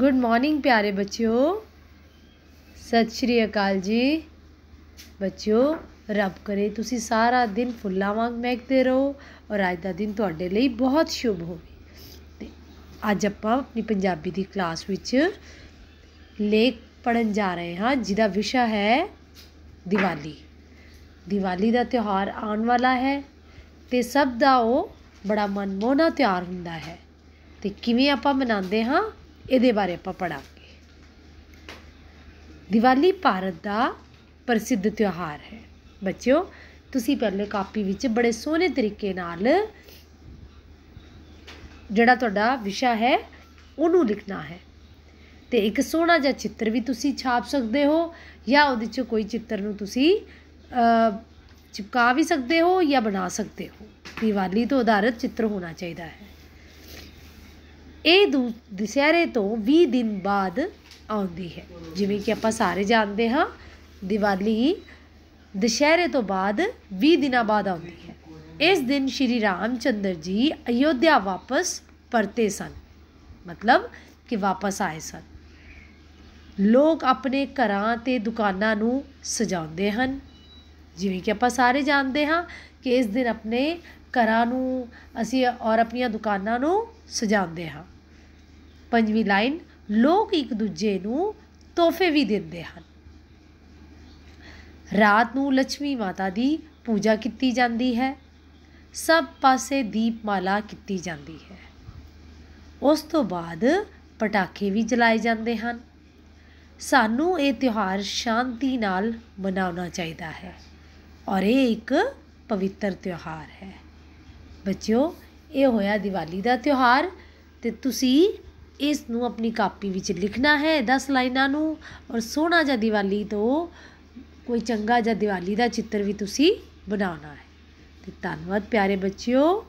Good morning ਪਿਆਰੇ ਬੱਚਿਓ ਸਤਿ ਸ਼੍ਰੀ ਅਕਾਲ ਜੀ ਬੱਚਿਓ ਰੱਬ ਕਰੇ ਤੁਸੀਂ ਸਾਰਾ ਦਿਨ ਫੁੱਲਾਂ ਵਾਂਗ ਮਹਿਕਦੇ ਰਹੋ ਔਰ ਅੱਜ ਦਾ ਦਿਨ ਤੁਹਾਡੇ ਲਈ ਬਹੁਤ ਸ਼ੁਭ ਹੋਵੇ ਤੇ ਅੱਜ ਆਪਾਂ ਆਪਣੀ ਪੰਜਾਬੀ ਦੀ ਕਲਾਸ ਵਿੱਚ ਲੇਖ ਪੜਨ ਜਾ ਰਹੇ ਹਾਂ ਜਿਹਦਾ ਵਿਸ਼ਾ ਹੈ ਦੀਵਾਲੀ ਦੀਵਾਲੀ ਦਾ ਤਿਉਹਾਰ ਆਉਣ ਵਾਲਾ ਹੈ ਤੇ ਸਭ ਦਾ ਉਹ ਬੜਾ ਮਨਮੋਹਣਾ ਤਿਉਹਾਰ ਹੁੰਦਾ ਹੈ ਤੇ ਕਿਵੇਂ ਆਪਾਂ ਮਨਾਉਂਦੇ ਹਾਂ ਇਹਦੇ ਬਾਰੇ ਆਪਾਂ ਪੜਾਂਗੇ ਦੀਵਾਲੀ ਭਾਰਤ ਦਾ ਪ੍ਰਸਿੱਧ ਤਿਉਹਾਰ ਹੈ। ਬੱਚਿਓ, ਤੁਸੀਂ ਪਹਿਲੇ ਕਾਪੀ ਵਿੱਚ ਬੜੇ ਸੋਹਣੇ ਤਰੀਕੇ ਨਾਲ ਜਿਹੜਾ ਤੁਹਾਡਾ ਵਿਸ਼ਾ ਹੈ, ਉਹਨੂੰ ਲਿਖਣਾ ਹੈ। ਤੇ ਇੱਕ ਸੋਹਣਾ ਜਿਹਾ ਚਿੱਤਰ ਵੀ ਤੁਸੀਂ ਛਾਪ ਸਕਦੇ ਹੋ ਜਾਂ ਉਹਦੇ 'ਚ ਕੋਈ ਚਿੱਤਰ ਨੂੰ ਤੁਸੀਂ ਚਿਪਕਾ ਵੀ ਸਕਦੇ ਹੋ ਜਾਂ ਬਣਾ ਸਕਦੇ ਹੋ। ਦੀਵਾਲੀ ਤੋਂ ਆਧਾਰਿਤ ਚਿੱਤਰ ਹੋਣਾ ਚਾਹੀਦਾ ਹੈ। ਇਹ ਦੁਸਹਿਰੇ ਤੋਂ ਵੀਹ ਦਿਨ ਬਾਅਦ ਆਉਂਦੀ ਹੈ। ਜਿਵੇਂ ਕਿ ਆਪਾਂ ਸਾਰੇ ਜਾਣਦੇ ਹਾਂ, ਦੀਵਾਲੀ ਦੁਸਹਿਰੇ ਤੋਂ ਬਾਅਦ ਵੀਹ ਦਿਨਾਂ ਬਾਅਦ ਆਉਂਦੀ ਹੈ। ਇਸ ਦਿਨ ਸ਼੍ਰੀ ਰਾਮ ਚੰਦਰ ਜੀ ਅਯੋਧਿਆ ਵਾਪਸ ਪਰਤੇ ਸਨ। ਮਤਲਬ ਕਿ ਵਾਪਸ ਆਏ ਸਨ। ਲੋਕ ਆਪਣੇ ਘਰਾਂ ਤੇ ਦੁਕਾਨਾਂ ਨੂੰ ਸਜਾਉਂਦੇ ਹਨ। ਜਿਵੇਂ ਕਿ ਆਪਾਂ ਸਾਰੇ ਜਾਣਦੇ ਹਾਂ ਕਿ ਇਸ ਦਿਨ ਆਪਣੇ ਘਰਾਂ ਨੂੰ ਅਸੀਂ ਔਰ ਆਪਣੀਆਂ ਦੁਕਾਨਾਂ ਨੂੰ ਸਜਾਉਂਦੇ ਹਾਂ। ਪੰਜਵੀਂ ਲਾਈਨ, ਲੋਕ ਇੱਕ ਦੂਜੇ ਨੂੰ ਤੋਹਫੇ ਵੀ ਦਿੰਦੇ ਹਨ। ਰਾਤ ਨੂੰ ਲక్ష్ਮੀ ਮਾਤਾ ਦੀ ਪੂਜਾ ਕੀਤੀ ਜਾਂਦੀ ਹੈ। ਸਭ ਪਾਸੇ ਦੀਪਮਾਲਾ ਕੀਤੀ ਜਾਂਦੀ ਹੈ। ਉਸ ਤੋਂ ਬਾਅਦ ਪਟਾਕੇ ਵੀ ਜਲਾਏ ਜਾਂਦੇ ਹਨ। ਸਾਨੂੰ ਇਹ ਤਿਉਹਾਰ ਸ਼ਾਂਤੀ ਨਾਲ ਮਨਾਉਣਾ ਚਾਹੀਦਾ ਹੈ ਔਰ ਇਹ ਇੱਕ ਪਵਿੱਤਰ ਤਿਉਹਾਰ ਹੈ। ਬੱਚਿਓ, ਇਹ ਹੋਇਆ ਦੀਵਾਲੀ ਦਾ ਤਿਉਹਾਰ ਅਤੇ ਤੁਸੀਂ ਇਸ ਨੂੰ ਆਪਣੀ ਕਾਪੀ ਵਿੱਚ ਲਿਖਣਾ ਹੈ 10 ਲਾਈਨਾਂ ਨੂੰ ਔਰ ਸੋਹਣਾ ਜਿਹਾ ਦੀਵਾਲੀ ਤੋਂ ਕੋਈ ਚੰਗਾ ਜਿਹਾ ਦੀਵਾਲੀ ਦਾ ਚਿੱਤਰ ਵੀ ਤੁਸੀਂ ਬਣਾਉਣਾ ਹੈ। ਅਤੇ ਧੰਨਵਾਦ ਪਿਆਰੇ ਬੱਚਿਓ।